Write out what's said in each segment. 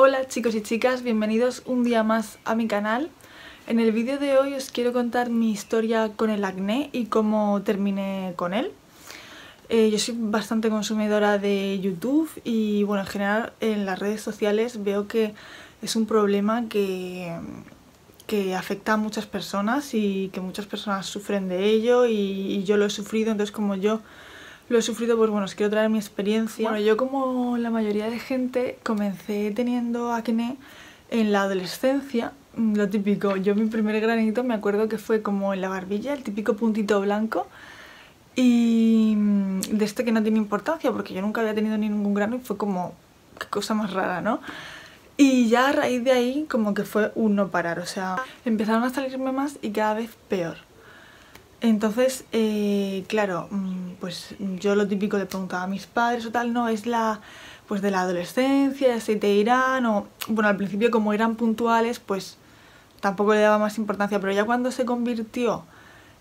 Hola chicos y chicas, bienvenidos un día más a mi canal. En el vídeo de hoy os quiero contar mi historia con el acné y cómo terminé con él. Eh, yo soy bastante consumidora de YouTube y bueno, en general en las redes sociales veo que es un problema que, que afecta a muchas personas y que muchas personas sufren de ello y, y yo lo he sufrido, entonces como yo lo he sufrido, pues bueno, os quiero traer mi experiencia. Bueno, yo como la mayoría de gente comencé teniendo acné en la adolescencia, mm, lo típico, yo mi primer granito me acuerdo que fue como en la barbilla, el típico puntito blanco y mm, de este que no tiene importancia porque yo nunca había tenido ningún grano y fue como, qué cosa más rara, ¿no? Y ya a raíz de ahí como que fue un no parar, o sea, empezaron a salirme más y cada vez peor. Entonces, eh, claro, mm, pues yo lo típico le preguntaba a mis padres o tal, no, es la pues de la adolescencia, se te irán, o bueno, al principio como eran puntuales, pues tampoco le daba más importancia, pero ya cuando se convirtió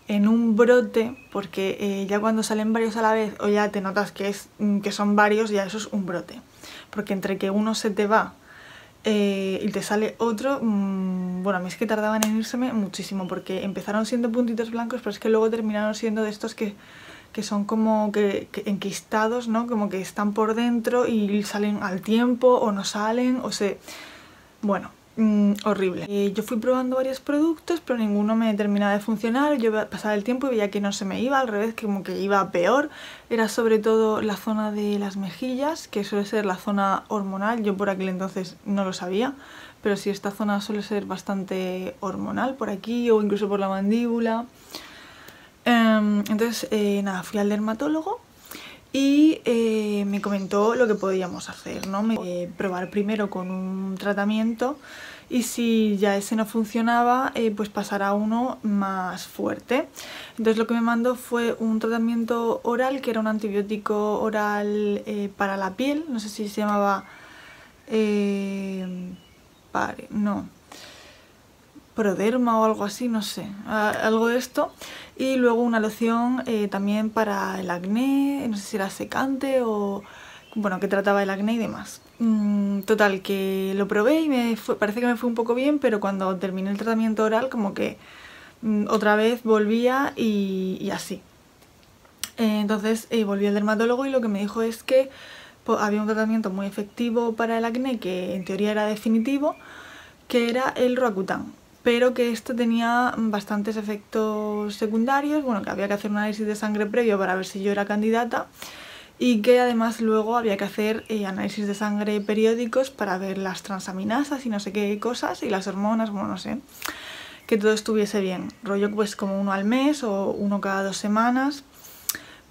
en un brote, porque eh, ya cuando salen varios a la vez, o ya te notas que, es, mm, que son varios, ya eso es un brote. Porque entre que uno se te va eh, y te sale otro, mmm, bueno, a mí es que tardaban en irseme muchísimo porque empezaron siendo puntitos blancos, pero es que luego terminaron siendo de estos que, que son como que, que, enquistados, ¿no? Como que están por dentro y salen al tiempo o no salen o se... Bueno, mmm, horrible. Eh, yo fui probando varios productos, pero ninguno me terminaba de funcionar. Yo pasaba el tiempo y veía que no se me iba, al revés, que como que iba peor. Era sobre todo la zona de las mejillas, que suele ser la zona hormonal. Yo por aquel entonces no lo sabía, pero sí esta zona suele ser bastante hormonal por aquí o incluso por la mandíbula. Um, entonces, eh, nada, fui al dermatólogo y eh, me comentó lo que podíamos hacer, ¿no? Eh, probar primero con un tratamiento y si ya ese no funcionaba, eh, pues pasar a uno más fuerte. Entonces lo que me mandó fue un tratamiento oral, que era un antibiótico oral eh, para la piel, no sé si se llamaba... No, Proderma o algo así, no sé, algo de esto. Y luego una loción eh, también para el acné, no sé si era secante o... Bueno, que trataba el acné y demás. Mm, total, que lo probé y me fue, parece que me fue un poco bien, pero cuando terminé el tratamiento oral como que mm, otra vez volvía y, así. Eh, entonces eh, volví al dermatólogo y lo que me dijo es que había un tratamiento muy efectivo para el acné que en teoría era definitivo, que era el Roacutan pero que esto tenía bastantes efectos secundarios, bueno, que había que hacer un análisis de sangre previo para ver si yo era candidata y que además luego había que hacer eh, análisis de sangre periódicos para ver las transaminasas y no sé qué cosas y las hormonas, bueno, no sé, que todo estuviese bien. Rollo pues como uno al mes o uno cada dos semanas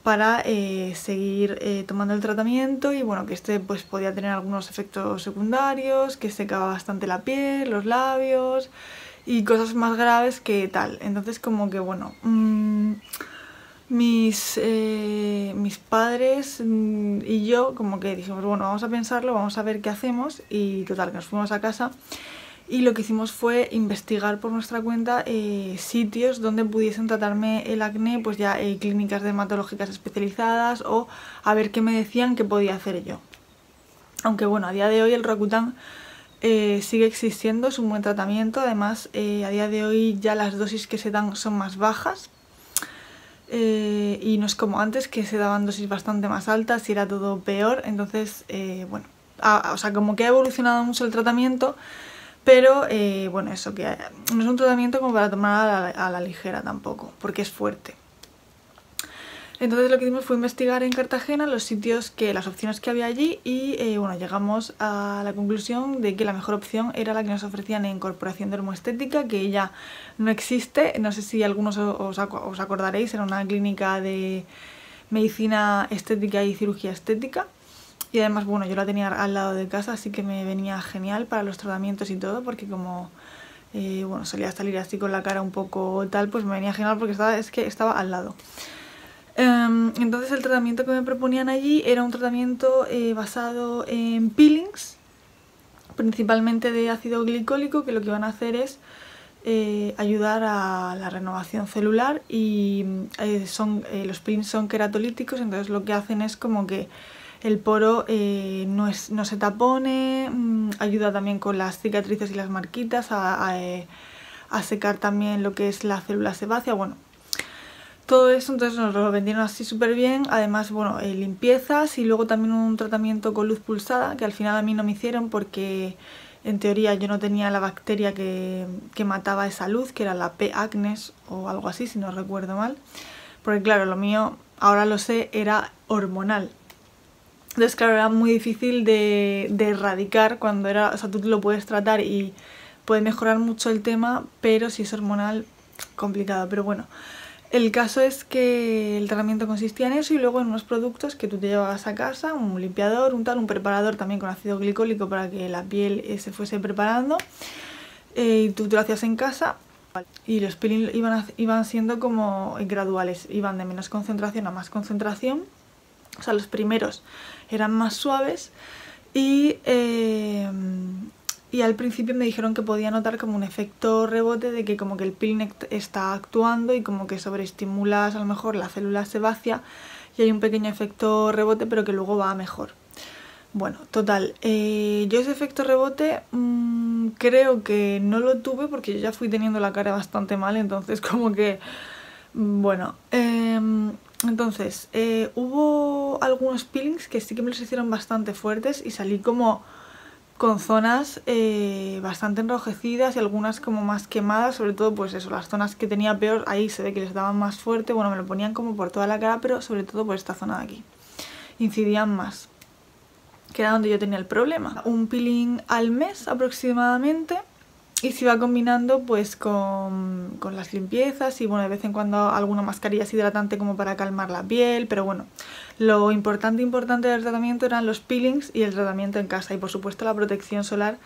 para eh, seguir eh, tomando el tratamiento y bueno, que este pues podía tener algunos efectos secundarios, que secaba bastante la piel, los labios y cosas más graves que tal. Entonces como que bueno, mmm, mis, eh, mis padres mmm, y yo como que dijimos, bueno, vamos a pensarlo, vamos a ver qué hacemos y total, que nos fuimos a casa y lo que hicimos fue investigar por nuestra cuenta eh, sitios donde pudiesen tratarme el acné, pues ya eh, clínicas dermatológicas especializadas o a ver qué me decían que podía hacer yo. Aunque bueno, a día de hoy el Roacutan eh, sigue existiendo, es un buen tratamiento, además eh, a día de hoy ya las dosis que se dan son más bajas. Eh, y no es como antes que se daban dosis bastante más altas y era todo peor, entonces bueno, o sea como que ha evolucionado mucho el tratamiento pero bueno eso que no es un tratamiento como para tomar a la, a la ligera tampoco porque es fuerte. Entonces lo que hicimos fue investigar en Cartagena los sitios que, las opciones que había allí y eh, bueno, llegamos a la conclusión de que la mejor opción era la que nos ofrecían en Corporación Dermoestética, que ya no existe, no sé si algunos os, os acordaréis, era una clínica de medicina estética y cirugía estética y además bueno, yo la tenía al lado de casa, así que me venía genial para los tratamientos y todo, porque como eh, bueno, solía salir así con la cara un poco tal, pues me venía genial porque estaba, es que estaba al lado. Um, entonces el tratamiento que me proponían allí era un tratamiento eh, basado en peelings, principalmente de ácido glicólico, que lo que van a hacer es eh, ayudar a la renovación celular y eh, son, los peelings son queratolíticos, entonces lo que hacen es como que el poro no, se tapone, mm, ayuda también con las cicatrices y las marquitas a, eh, a, secar también lo que es la célula sebácea, bueno, todo eso entonces nos lo vendieron así súper bien, además bueno, eh, limpiezas y luego también un tratamiento con luz pulsada que al final a mí no me hicieron porque en teoría yo no tenía la bacteria que, que mataba esa luz, que era la P. acnes o algo así, si no recuerdo mal. Porque claro, lo mío, ahora lo sé, era hormonal. Entonces claro, era muy difícil de, de erradicar cuando era, o sea, tú lo puedes tratar y puede mejorar mucho el tema, pero si es hormonal, complicado. Pero bueno, el caso es que el tratamiento consistía en eso y luego en unos productos que tú te llevabas a casa, un limpiador, un tal, un preparador también con ácido glicólico para que la piel eh, se fuese preparando eh, y tú lo hacías en casa. Y los peelings iban, iban siendo como graduales, iban de menos concentración a más concentración, o sea los primeros eran más suaves y eh, y al principio me dijeron que podía notar como un efecto rebote de que como que el peeling está actuando y como que sobreestimulas a lo mejor la célula sebácea y hay un pequeño efecto rebote pero que luego va mejor. Bueno, total, eh, yo ese efecto rebote mmm, creo que no lo tuve porque yo ya fui teniendo la cara bastante mal, entonces como que, mm, bueno, eh, entonces eh, hubo algunos peelings que sí que me los hicieron bastante fuertes y salí como con zonas eh, bastante enrojecidas y algunas como más quemadas, sobre todo pues eso, las zonas que tenía peor, ahí se ve que les daban más fuerte, bueno, me lo ponían como por toda la cara, pero sobre todo por esta zona de aquí, incidían más, que era donde yo tenía el problema. Un peeling al mes aproximadamente y se iba combinando pues con, con las limpiezas y bueno, de vez en cuando alguna mascarilla hidratante como para calmar la piel, pero bueno, lo importante, importante del tratamiento eran los peelings y el tratamiento en casa y por supuesto la protección solar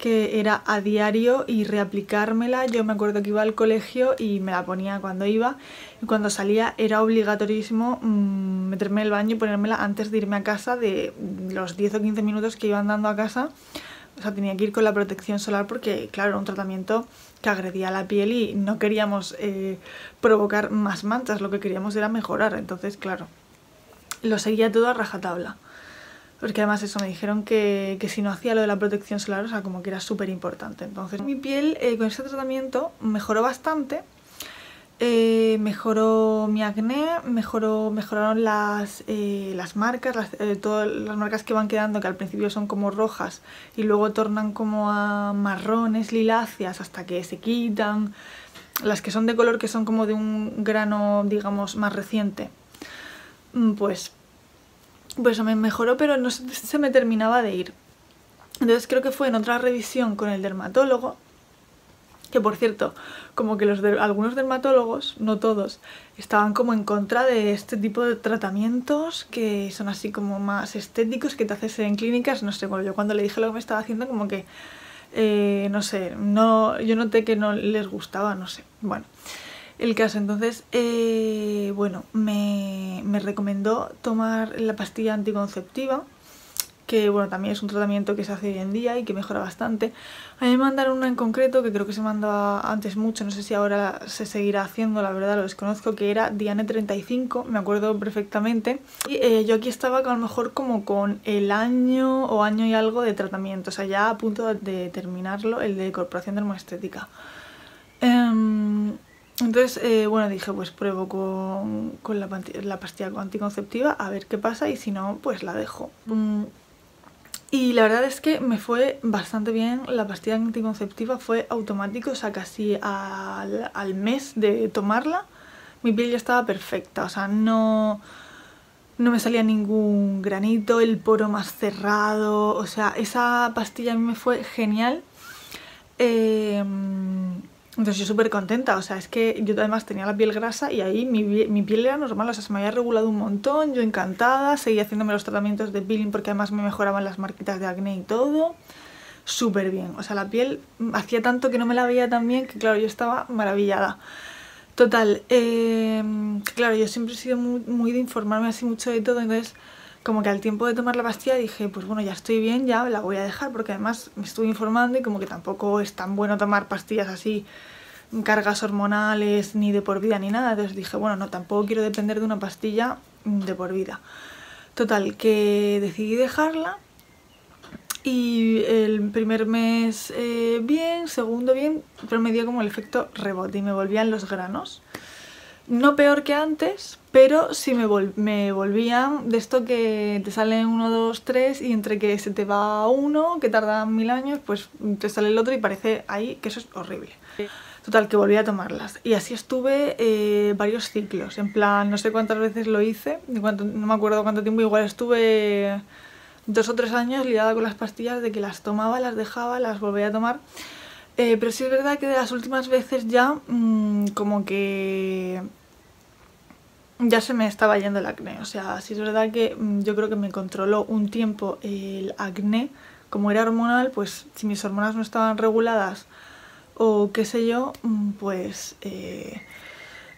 que era a diario y reaplicármela. Yo me acuerdo que iba al colegio y me la ponía cuando iba y cuando salía era obligatorísimo mmm, meterme en el baño y ponérmela antes de irme a casa de los 10 o 15 minutos que iba andando a casa. O sea, tenía que ir con la protección solar porque, claro, era un tratamiento que agredía la piel y no queríamos eh, provocar más manchas, lo que queríamos era mejorar. Entonces, claro, lo seguía todo a rajatabla. Porque además eso me dijeron que, que, si no hacía lo de la protección solar, o sea, como que era súper importante. Entonces mi piel eh, con este tratamiento mejoró bastante. Eh, mejoró mi acné, mejoró, mejoraron las, eh, las marcas, las, eh, todas las marcas que van quedando, que al principio son como rojas y luego tornan como a marrones, liláceas, hasta que se quitan. Las que son de color, que son como de un grano, digamos, más reciente, Mm, pues, pues me mejoró, pero no se me terminaba de ir. Entonces creo que fue en otra revisión con el dermatólogo, que por cierto, como que los de, algunos dermatólogos, no todos, estaban como en contra de este tipo de tratamientos que son así como más estéticos que te haces en clínicas, no sé, bueno, yo cuando le dije lo que me estaba haciendo como que, eh, no sé, no, yo noté que no les gustaba, no sé, bueno el caso. Entonces, eh, bueno, me, me, recomendó tomar la pastilla anticonceptiva, que bueno, también es un tratamiento que se hace hoy en día y que mejora bastante. A mí me mandaron una en concreto, que creo que se mandaba antes mucho, no sé si ahora se seguirá haciendo, la verdad lo desconozco, que era Diane 35, me acuerdo perfectamente. Y eh, yo aquí estaba a lo mejor como con el año o año y algo de tratamiento, o sea, ya a punto de terminarlo, el de Corporación Dermoestética. Um, entonces, eh, bueno, dije, pues pruebo con, con la, la, pastilla anticonceptiva a ver qué pasa y si no, pues la dejo. Mm. Y la verdad es que me fue bastante bien, la pastilla anticonceptiva fue automático, o sea, casi al, al mes de tomarla, mi piel ya estaba perfecta, o sea, no, no me salía ningún granito, el poro más cerrado, o sea, esa pastilla a mí me fue genial. Eh, entonces yo súper contenta, o sea, es que yo además tenía la piel grasa y ahí mi, piel era normal, o sea, se me había regulado un montón, yo encantada, seguía haciéndome los tratamientos de peeling porque además me mejoraban las marquitas de acné y todo, súper bien, o sea, la piel hacía tanto que no me la veía tan bien que claro, yo estaba maravillada. Total, eh, claro, yo siempre he sido muy, muy de informarme así mucho de todo, entonces como que al tiempo de tomar la pastilla dije, pues bueno, ya estoy bien, ya la voy a dejar, porque además me estuve informando y como que tampoco es tan bueno tomar pastillas así, cargas hormonales, ni de por vida, ni nada. Entonces dije, bueno, no, tampoco quiero depender de una pastilla de por vida. Total, que decidí dejarla y el primer mes eh, bien, segundo bien, pero me dio como el efecto rebote y me volvían los granos. No peor que antes, pero sí me, me volvían de esto que te salen uno, dos, tres y entre que se te va uno, que tarda mil años, pues te sale el otro y parece ahí que eso es horrible. Total, que volví a tomarlas. Y así estuve eh, varios ciclos. En plan, no sé cuántas veces lo hice, no me acuerdo cuánto tiempo, igual estuve dos o tres años liada con las pastillas de que las tomaba, las dejaba, las volvía a tomar. Eh, pero sí es verdad que de las últimas veces ya mm, como que ya se me estaba yendo el acné. O sea, sí es verdad que mm, yo creo que me controló un tiempo el acné. Como era hormonal, pues si mis hormonas no estaban reguladas o qué sé yo, mm, pues eh,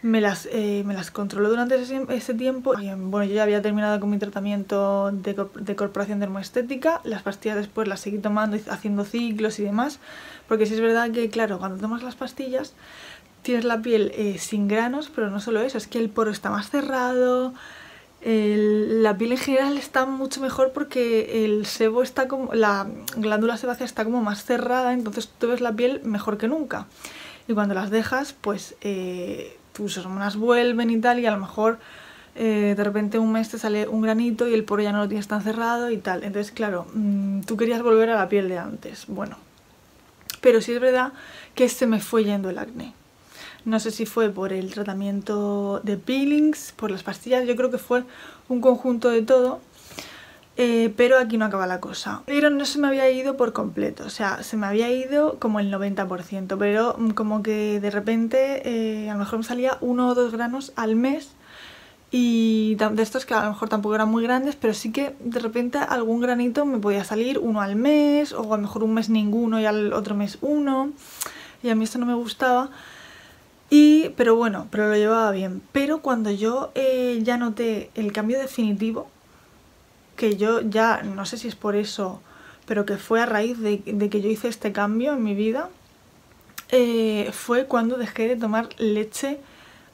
me las, eh, las controló durante ese, tiempo. bueno, yo ya había terminado con mi tratamiento de, de corporación dermoestética, las pastillas después las seguí tomando, haciendo ciclos y demás, porque sí es verdad que, claro, cuando tomas las pastillas tienes la piel eh, sin granos, pero no solo eso, es que el poro está más cerrado, la piel en general está mucho mejor porque el sebo está como, la glándula sebácea está como más cerrada, entonces tú ves la piel mejor que nunca. Y cuando las dejas, pues eh, tus hormonas vuelven y tal, y a lo mejor eh, de repente un mes te sale un granito y el poro ya no lo tienes tan cerrado y tal. Entonces, claro, mm, tú querías volver a la piel de antes. Bueno, pero sí es verdad que se me fue yendo el acné. No sé si fue por el tratamiento de peelings, por las pastillas, yo creo que fue un conjunto de todo. Eh, pero aquí no acaba la cosa. Pero no se me había ido por completo, o sea, se me había ido como el 90%, pero mm, como que de repente eh, a lo mejor me salía uno o dos granos al mes y de estos que a lo mejor tampoco eran muy grandes, pero sí que de repente algún granito me podía salir uno al mes o a lo mejor un mes ninguno y al otro mes uno y a mí esto no me gustaba. Y, pero bueno, pero lo llevaba bien. Pero cuando yo eh, ya noté el cambio definitivo, que yo ya, no sé si es por eso, pero que fue a raíz de, que yo hice este cambio en mi vida, eh, fue cuando dejé de tomar leche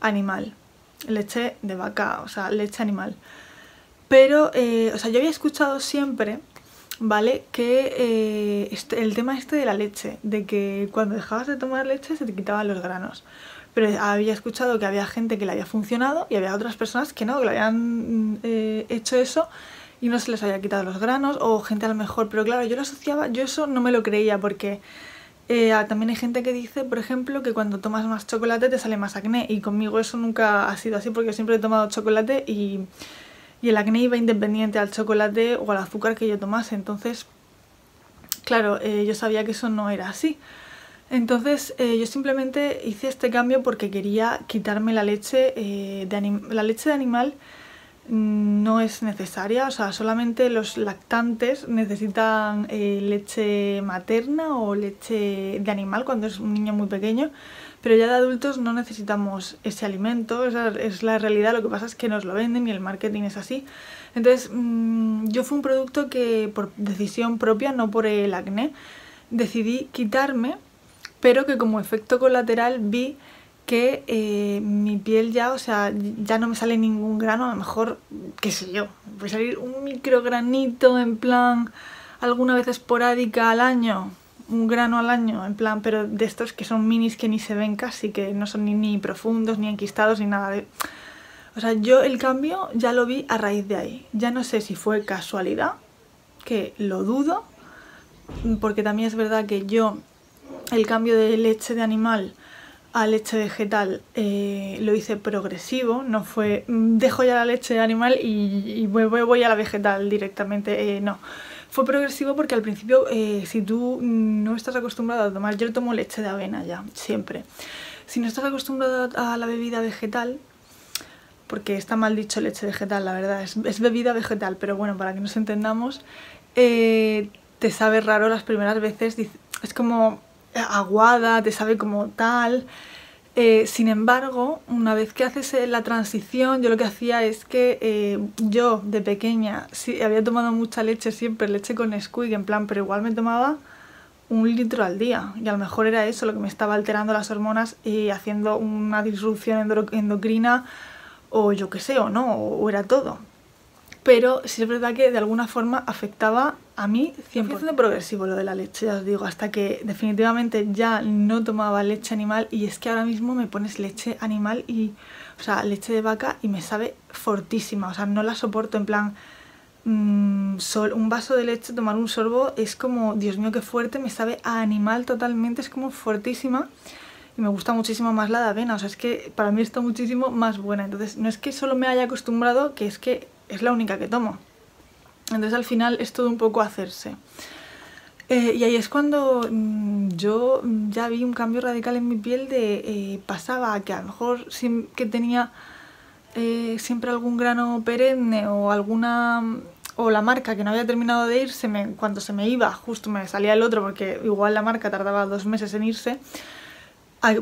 animal, leche de vaca, o sea, leche animal. Pero, eh, o sea, yo había escuchado siempre, ¿vale? Que este, el tema este de la leche, de que cuando dejabas de tomar leche se te quitaban los granos pero había escuchado que había gente que le había funcionado y había otras personas que no, que le habían eh, hecho eso y no se les había quitado los granos o gente a lo mejor, pero claro, yo lo asociaba, yo eso no me lo creía porque eh, también hay gente que dice, por ejemplo, que cuando tomas más chocolate te sale más acné y conmigo eso nunca ha sido así porque siempre he tomado chocolate y, y el acné iba independiente al chocolate o al azúcar que yo tomase, entonces, claro, eh, yo sabía que eso no era así. Entonces eh, yo simplemente hice este cambio porque quería quitarme la leche eh, de la leche de animal mm, no es necesaria, o sea, solamente los lactantes necesitan eh, leche materna o leche de animal cuando es un niño muy pequeño, pero ya de adultos no necesitamos ese alimento, esa es la realidad, lo que pasa es que nos lo venden y el marketing es así. Entonces mm, yo fue un producto que por decisión propia, no por el acné, decidí quitarme pero que como efecto colateral vi que eh, mi piel ya, o sea, ya no me sale ningún grano, a lo mejor, qué sé yo, puede salir un microgranito en plan alguna vez esporádica al año, un grano al año, en plan, pero de estos que son minis que ni se ven casi, que no son ni, ni profundos, ni enquistados, ni nada de... O sea, yo el cambio ya lo vi a raíz de ahí. Ya no sé si fue casualidad, que lo dudo, porque también es verdad que yo el cambio de leche de animal a leche vegetal eh, lo hice progresivo, no fue mm, dejo ya la leche de animal y, voy, a la vegetal directamente, eh, no. Fue progresivo porque al principio eh, si tú no estás acostumbrado a tomar, yo tomo leche de avena ya, siempre. Si no estás acostumbrado a la bebida vegetal, porque está mal dicho leche vegetal, la verdad, es, es bebida vegetal, pero bueno, para que nos entendamos, te sabe raro las primeras veces, es como aguada, te sabe como tal. Eh, sin embargo, una vez que haces eh, la transición, yo lo que hacía es que eh, yo de pequeña había tomado mucha leche siempre, leche con Nesquik en plan, pero igual me tomaba un litro al día y a lo mejor era eso lo que me estaba alterando las hormonas y haciendo una disrupción endocrina o yo qué sé, o no, o era todo. Pero sí es verdad que de alguna forma afectaba a mí 100%. de progresivo lo de la leche, ya os digo, hasta que definitivamente ya no tomaba leche animal y es que ahora mismo me pones leche animal y, o sea, leche de vaca y me sabe fortísima, o sea, no la soporto en plan... Mm, un vaso de leche, tomar un sorbo es como, Dios mío, qué fuerte, me sabe a animal totalmente, es como fortísima y me gusta muchísimo más la de avena, o sea, es que para mí está muchísimo más buena, entonces no es que solo me haya acostumbrado, que es que es la única que tomo. Entonces al final es todo un poco hacerse. Eh, y ahí es cuando mm, yo ya vi un cambio radical en mi piel de eh, pasaba que a lo mejor que tenía eh, siempre algún grano perenne o alguna o la marca que no había terminado de irse, cuando se me iba justo me salía el otro porque igual la marca tardaba dos meses en irse,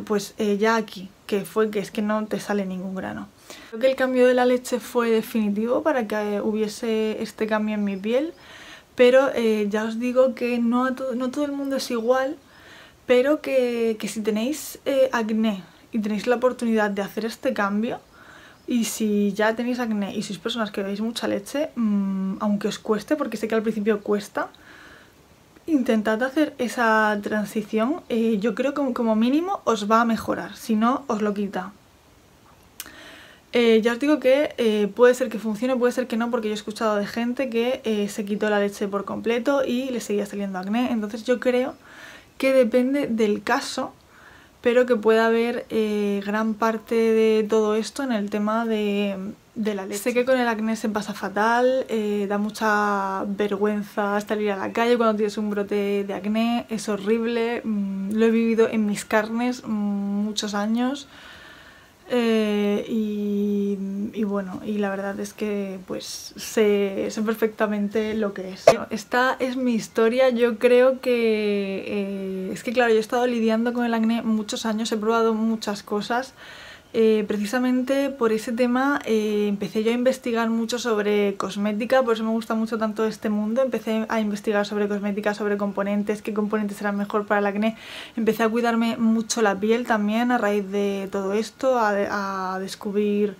pues ya aquí, que fue que es que no te sale ningún grano. Creo que el cambio de la leche fue definitivo para que hubiese este cambio en mi piel, pero eh, ya os digo que no, no, todo el mundo es igual, pero que, si tenéis eh, acné y tenéis la oportunidad de hacer este cambio, y si ya tenéis acné y sois personas que veis mucha leche, mm, aunque os cueste, porque sé que al principio cuesta, intentad hacer esa transición. Eh, yo creo que como mínimo os va a mejorar, si no os lo quita. Eh, ya os digo que eh, puede ser que funcione, puede ser que no, porque yo he escuchado de gente que se quitó la leche por completo y le seguía saliendo acné. Entonces yo creo que depende del caso, pero que puede haber gran parte de todo esto en el tema de, la leche. Sé que con el acné se pasa fatal, da mucha vergüenza salir a la calle cuando tienes un brote de acné, es horrible, mm, lo he vivido en mis carnes mm, muchos años. Eh, y, bueno, y la verdad es que pues sé, sé, perfectamente lo que es. Esta es mi historia, yo creo que... Eh, es que claro, yo he estado lidiando con el acné muchos años, he probado muchas cosas eh, precisamente por ese tema eh, empecé yo a investigar mucho sobre cosmética, por eso me gusta mucho tanto este mundo. Empecé a investigar sobre cosmética, sobre componentes, qué componentes eran mejor para el acné. Empecé a cuidarme mucho la piel también a raíz de todo esto, a, descubrir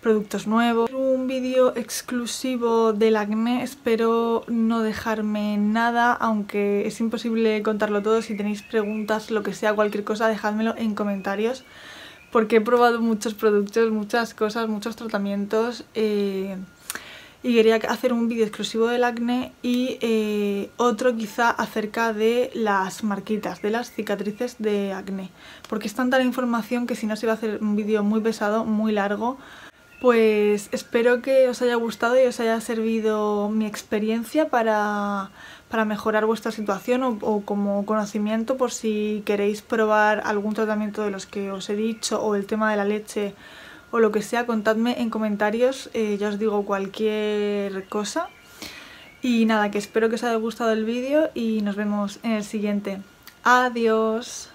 productos nuevos. Un vídeo exclusivo del acné, espero no dejarme nada, aunque es imposible contarlo todo. Si tenéis preguntas, lo que sea, cualquier cosa, dejádmelo en comentarios porque he probado muchos productos, muchas cosas, muchos tratamientos eh, y quería hacer un vídeo exclusivo del acné y eh, otro quizá acerca de las marquitas, de las cicatrices de acné porque es tanta la información que si no se iba a hacer un vídeo muy pesado, muy largo pues espero que os haya gustado y os haya servido mi experiencia para, mejorar vuestra situación o, como conocimiento por si queréis probar algún tratamiento de los que os he dicho o el tema de la leche o lo que sea, contadme en comentarios, eh, ya os digo cualquier cosa. Y nada, que espero que os haya gustado el vídeo y nos vemos en el siguiente. Adiós.